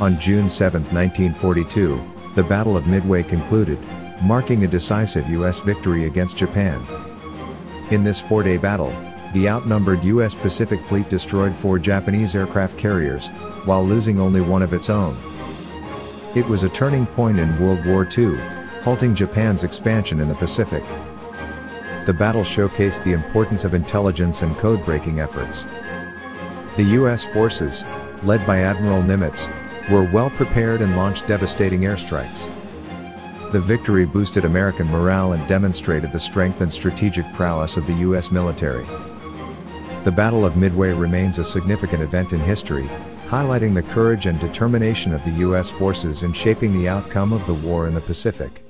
On June 7, 1942, the Battle of Midway concluded, marking a decisive U.S. victory against Japan. In this four-day battle, the outnumbered U.S. Pacific Fleet destroyed four Japanese aircraft carriers, while losing only one of its own. It was a turning point in World War II, halting Japan's expansion in the Pacific. The battle showcased the importance of intelligence and code-breaking efforts. The U.S. forces, led by Admiral Nimitz, were well prepared and launched devastating airstrikes. The victory boosted American morale and demonstrated the strength and strategic prowess of the U.S. military. The Battle of Midway remains a significant event in history, highlighting the courage and determination of the U.S. forces in shaping the outcome of the war in the Pacific.